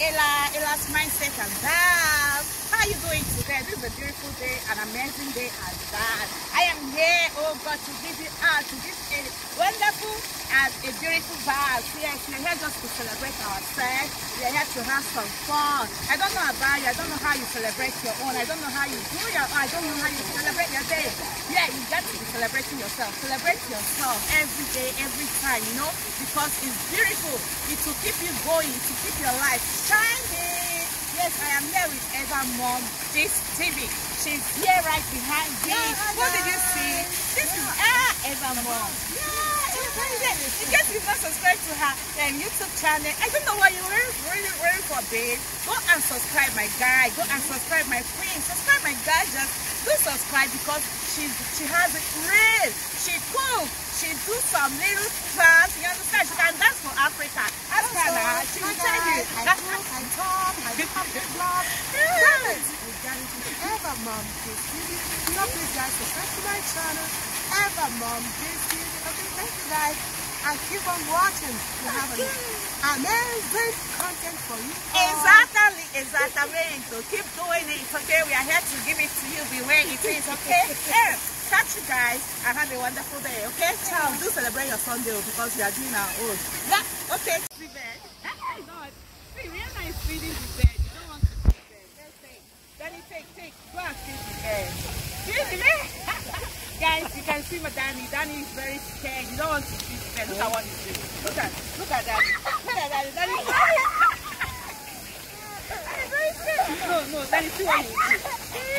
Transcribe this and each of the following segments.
Ella, Ella's Mindset and that. How are you doing today? This is a beautiful day, an amazing day and that. I am here, oh God, to give you out, to a wonderful and a beautiful vibe. Yes, we're here just to celebrate ourselves. We're here to have some fun. I don't know about you. I don't know how you celebrate your own. I don't know how you do your own. I don't know how you celebrate your day. Yeah, you be celebrating yourself. Celebrate yourself every day, every time, you know, because it's beautiful. It will keep you going, to keep your life shining. Yes, I am here with Eva Mom, this TV. She's here right behind me. What did you see? This is ah, Eva Mom. Yeah, in case you've not subscribed to her um, YouTube channel, I don't know why you're really, really, really for babe. Go and subscribe my guy. Go and subscribe my queen. Subscribe my guy. Just do subscribe because she's she has it real. She cooks. She do some little dance. You understand? Kids TV. Please guys subscribe to my channel. Eva Mom Kids TV. Okay, thank you guys. And keep on watching. We have amazing content for you. all. Exactly, exactly. So keep doing it. Okay, we are here to give it to you way it is. Okay. Yeah. Catch you guys and have a wonderful day. Okay. Ciao. Do celebrate your Sunday oh, because we are doing our own. Yeah. Okay. The bed. Hey, God. See, real nice feeding the bed. You don't want to feed the bed. Let's take. Danny, take, take. Go and feed the bed. Feed the bed. Guys, you can see my Danny. Danny is very scared. You don't want to feed the. Look at what he's doing. Look at, look at Danny. Look at Danny. Danny. Danny is very scared. No, no, Danny, see what. Babe.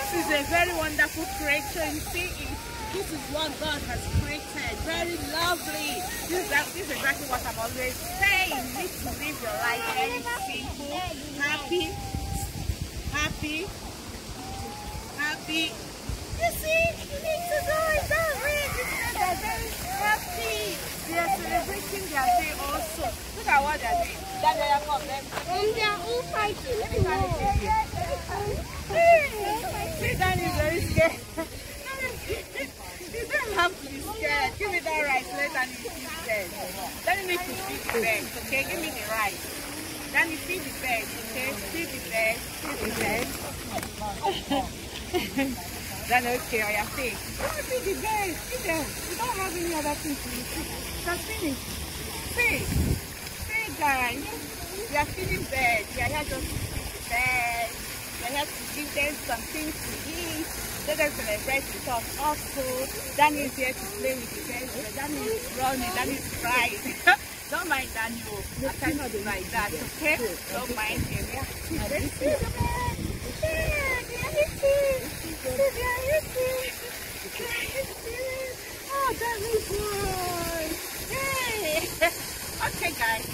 This is a very wonderful creation. You see. This is what God has created. Very lovely. This is, this is exactly what I'm always saying. You need to live your life very simple, happy, happy, happy. You see, you need to do it that way. Are very happy. They are celebrating their day also. Look at what they are doing. That they are called them. And they are all fighting. Let me carry this. See, Danny is very scared. you don't have to be scared. Give me that rice, let Danny feed the bed. Danny needs to feed the bed, okay? Give me the rice. Danny, feed the bed, okay? Feed the bed, feed the bed. Danny, okay, I have feed. Don't feed the bed, feed them. You don't have any other thing to eat. Just finish. Feed. Feed, guys. We are feeding bed. We are here just bed. We are here to give them some things to eat. Let them celebrate with us also. Danny is here to play with the bed. Danny is running. Danny is crying. Don't mind oh. I cannot do like that, okay? Don't mind him. See. Yeah, they are eating. They are eating. They are eating. Oh, Danny boy. Hey. okay, guys.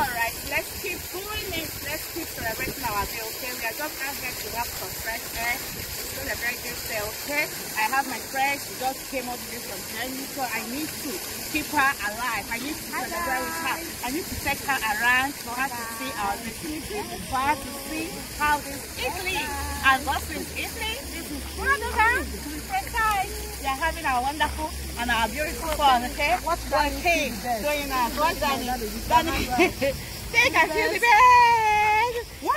All right, let's keep doing it. Let's keep celebrating our day, okay? We are just out there to have some fresh air. It's celebrate this day, okay? I have my friend. She just came up with from Germany, so I need to keep her alive. I need to celebrate with her. I need to take her around for her to see our vicinity, for her to see how this Italy and what is Italy. This is Canada. To be precise. We are having our wonderful and our beautiful fun, okay? Eh? What's going on? Going on. What's Danny? Danny. Take a the bed. Wow!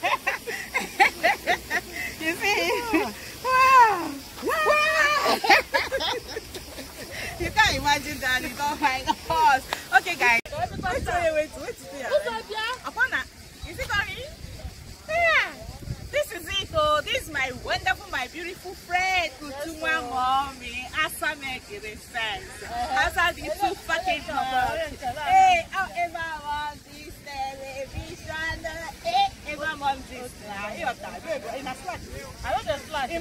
you see? Wow! Wow! you can't imagine Danny. Oh my gosh. Okay, guys. Wait, wait, wait. Wait to see Apana, is it coming? Yeah. This is it, oh. This is my wonderful, my beautiful friend, Kutuma mommy. Asa make it sense. Asa the two package number. Hey, oh, however eh, eh, I want this television. Hey, Evermum this. Hey, what that? Hey,